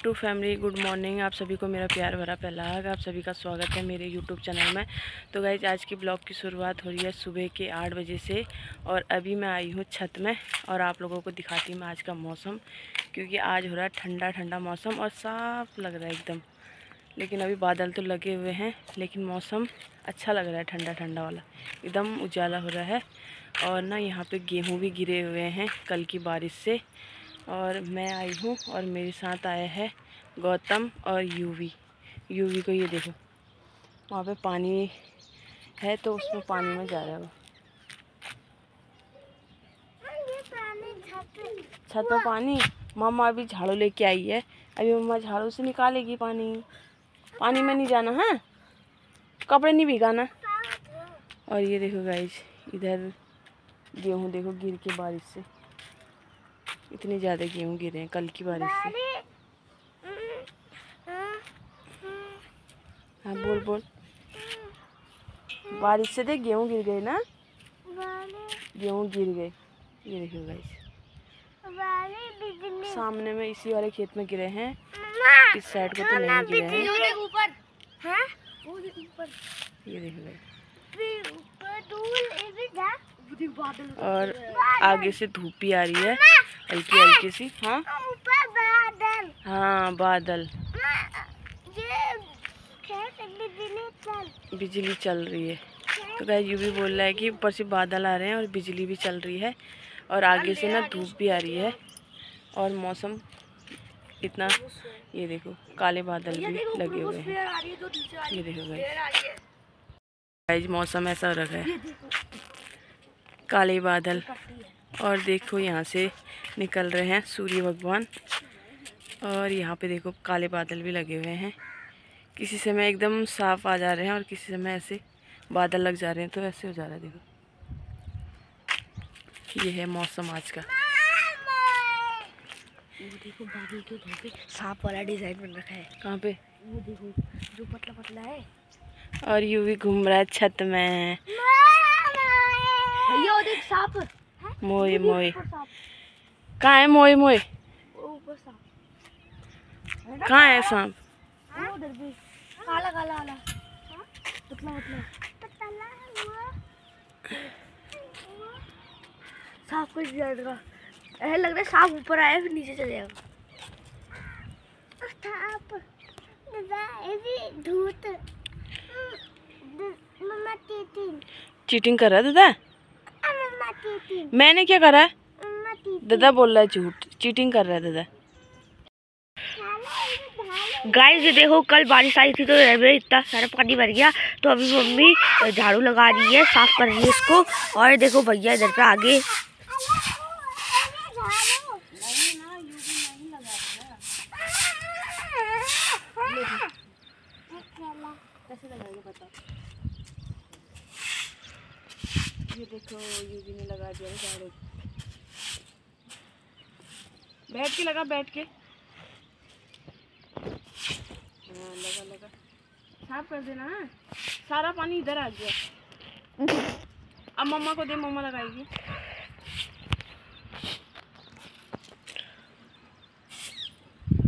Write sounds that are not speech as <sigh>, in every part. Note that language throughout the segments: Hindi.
YouTube family, good morning. आप सभी को मेरा प्यार भरा पहला आप सभी का स्वागत है मेरे यूट्यूब चैनल में। तो गाइज़ आज की ब्लॉग की शुरुआत हो रही है सुबह के आठ बजे से और अभी मैं आई हूँ छत में और आप लोगों को दिखाती हूँ आज का मौसम क्योंकि आज हो रहा है ठंडा ठंडा मौसम और साफ़ लग रहा है एकदम। लेकिन अभी बादल तो लगे हुए हैं, लेकिन मौसम अच्छा लग रहा है, ठंडा ठंडा वाला। एकदम उजाला हो रहा है और ना यहाँ पे गेहूँ भी गिरे हुए हैं कल की बारिश से। और मैं आई हूँ और मेरे साथ आया है गौतम और यूवी। यूवी को ये देखो, वहाँ पे पानी है तो उसमें पानी में जा रहा है छत में पानी? मामा अभी झाड़ू लेके आई है। अभी मम्मा झाड़ू से निकालेगी पानी। पानी में नहीं जाना, है? कपड़े नहीं भिगाना। और ये देखो गाइज़ इधर गेहूँ देखो गिर के बारिश से। इतने ज़्यादा गेहूँ गिरे हैं कल की बारिश से। हाँ बोल बोल। बारिश से देख गेहूँ गिर गए ना? गेहूँ गिर गए। ये देखो गाइस सामने में इसी वाले खेत में गिरे हैं। इस साइड को तो नहीं गिरे हैं। ये देखो गाइस और आगे से धूप भी आ रही है, हल्की हल्की सी हाँ? बादल हाँ बादल। बिजली चल रही है। तो गाय यू भी बोल रहा है कि ऊपर से बादल आ रहे हैं और बिजली भी चल रही है और आगे से ना धूप भी आ रही है और मौसम इतना, ये देखो, काले बादल भी लगे हुए हैं। ये देखो भाई मौसम ऐसा हो रखा है। काले बादल। और देखो यहाँ से निकल रहे हैं सूर्य भगवान। और यहाँ पे देखो काले बादल भी लगे हुए हैं। किसी समय एकदम साफ़ आ जा रहे हैं और किसी समय ऐसे बादल लग जा रहे हैं तो ऐसे हो जा रहा है देखो। ये है मौसम आज का। वो देखो बादल के उधर पे सांप वाला डिज़ाइन बन रखा है। कहाँ पे? वो देखो जो पतला पतला है। और यू भी घूम रहा है छत में भैया वो देख सांप। मोए मोए कहाँ है मोए मोए वो ऊपर सांप। कहाँ है सांप? वो काला काला वाला। पतला पतला सांप को जाएगा ऐसा लग रहा है सांप ऊपर आया फिर नीचे चले जाएगा। चीटिंग कर रहा है दादा? मैंने क्या करा है दादा बोल रहा है झूठ चीटिंग कर रहा है दादा गाइस देखो कल बारिश आई थी तो में इतना सारा पानी भर गया तो अभी मम्मी झाड़ू लगा रही है साफ़ कर रही है इसको और देखो भैया इधर पे आगे ये देखो यूजी ने लगा दिया झाड़ू। बैठ के लगा, बैठ के। हाँ लगा लगा। साफ़ कर देना हाँ? सारा पानी इधर आ गया। अब मम्मा को दे, मम्मा लगाएगी।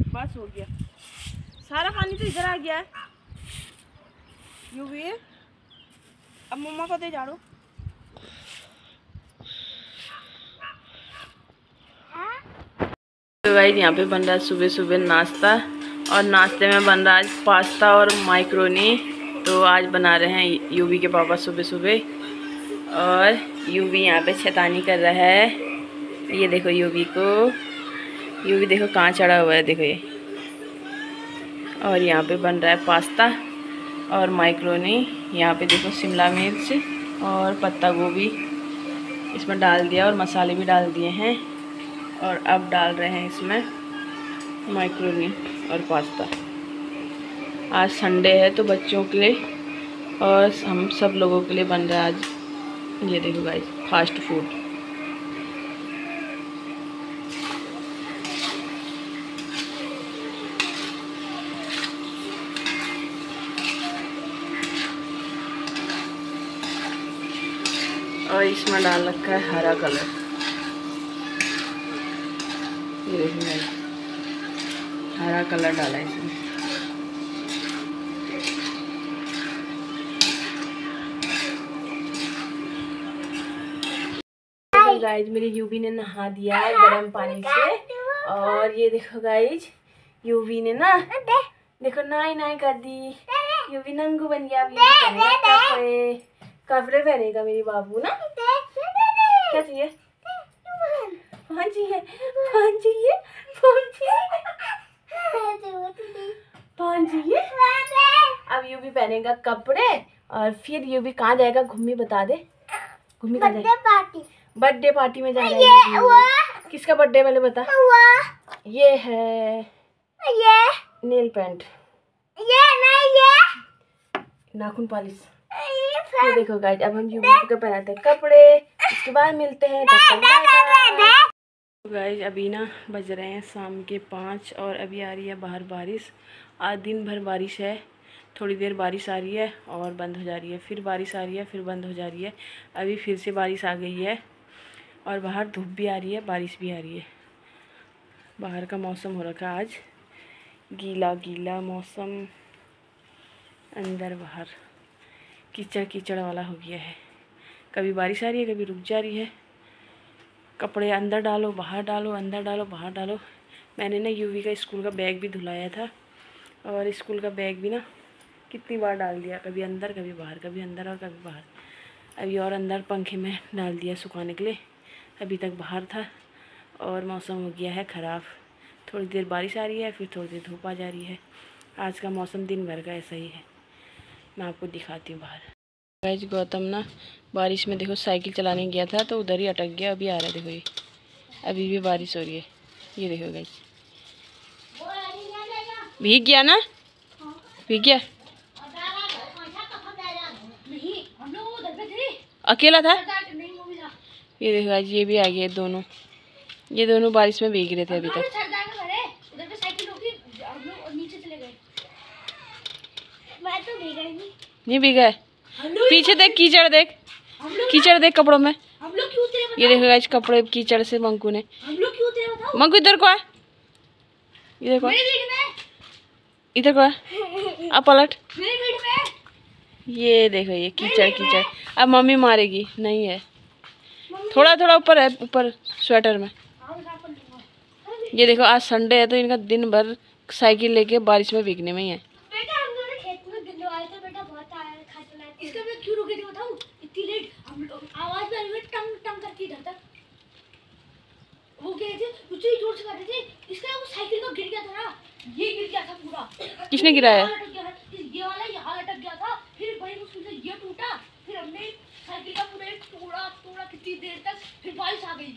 बस हो गया। सारा पानी तो इधर आ गया है। यू भी अब मम्मा को दे झाड़ू। तो भाई यहाँ पे बन रहा है सुबह सुबह नाश्ता। और नाश्ते में बन रहा है पास्ता और माइक्रोनी तो आज बना रहे हैं यूवी के पापा सुबह सुबह और यूवी यहाँ पे शैतानी कर रहा है। ये देखो यूवी को। यूवी देखो कहाँ चढ़ा हुआ है, देखो ये। और यहाँ पे बन रहा है पास्ता और माइक्रोनी यहाँ पे देखो शिमला मिर्च और पत्ता गोभी। इसमें डाल दिया और मसाले भी डाल दिए हैं। और अब डाल रहे हैं इसमें माइक्रोनी और पास्ता आज संडे है तो बच्चों के लिए और हम सब लोगों के लिए बन रहा है आज ये देखो गाइस फास्ट फ़ूड और इसमें डाल रखा है हरा कलर ये देखिए हरा कलर डाला है इसमें। गाइज़ मेरी यूवी ने नहा दिया है गर्म पानी से। और ये देखो गाइज़ यूवी ने ना देखो नाई नाई कर दी। यूवी नंगू बन गया कपड़े पहनेगा मेरी बाबू ना? क्या चाहिए? जी है। जी है हाँ जी हाँ है अब यूवी पहनेगा कपड़े और फिर यू भी कहाँ जाएगा? घूमी बता दे। घूमी कहाँ जाएगा? पार्टी बर्थडे पार्टी में जा रहे हैं। किसका बर्थडे पहले बता? ये है। ये। नेल पेंट ये नहीं ये। नाखून पॉलिश ये देखो गाइज़ अब हम यूवी को पहनाते हैं कपड़े। इसके बाद मिलते हैं। तक गाइज़ अभी ना बज रहे हैं शाम के पाँच और अभी आ रही है बाहर बारिश। आज दिन भर बारिश है, थोड़ी देर बारिश आ रही है और बंद हो जा रही है। फिर बारिश आ रही है, फिर बंद हो जा रही है। अभी फिर से बारिश आ गई है और बाहर धूप भी आ रही है, बारिश भी आ रही है। बाहर का मौसम हो रखा है आज। गीला गीला मौसम। अंदर बाहर। कीचड़ कीचड़ वाला हो गया है। कभी बारिश आ रही है, कभी रुक जा रही है। कपड़े अंदर डालो, बाहर डालो, अंदर डालो, बाहर डालो। मैंने ना यूवी का स्कूल का बैग भी धुलाया था और स्कूल का बैग भी ना कितनी बार डाल दिया, कभी अंदर, कभी बाहर, कभी अंदर और कभी बाहर। अभी और अंदर पंखे में डाल दिया सुखाने के लिए। अभी तक बाहर था और मौसम हो गया है ख़राब। थोड़ी देर बारिश आ रही है, फिर थोड़ी देर धूप आ जा रही है। आज का मौसम दिन भर का ऐसा ही है। मैं आपको दिखाती हूँ बाहर। गाइज़ गौतम ना बारिश में देखो साइकिल चलाने गया था तो उधर ही अटक गया, अभी आ रहा है देखो ये। अभी भी बारिश हो रही है। ये देखो गाइज़ भीग गया ना? भीग गया? अकेला था? ये देखो गाइज़ ये भी आ गए दोनों। ये दोनों बारिश में भीग रहे थे अभी तक। नहीं भीगा है? पीछे देख कीचड़ देख। कीचड़ देख कपड़ों में। हम लोग क्यों उतरे ये देखो गाइज़ कपड़े कीचड़ से मंकू ने। हम लोग क्यों उतरे बताओ। मंकू इधर को आ। इधर को इधर को आ। <laughs> आ पलट। ये देखो ये कीचड़ कीचड़। अब मम्मी मारेगी नहीं है। थोड़ा थोड़ा ऊपर है ऊपर स्वेटर में। ये देखो आज संडे है तो इनका दिन भर साइकिल लेके बारिश में भीगने में ही है। आवाज़ तो भी आई टंग टंग करके इधर तक। वो कह गए थे ही ज़ोर से कर बैठे थे। इसका वो साइकिल का गिर गया था ना। ये गिर गया था पूरा। किसने गिराया? ये वाला यहाँ लटक गया था। फिर बड़ी मुश्किल से ये टूटा। फिर हमने साइकिल का पूरा तोड़ा तोड़ा कितनी देर तक फिर बारिश आ गई।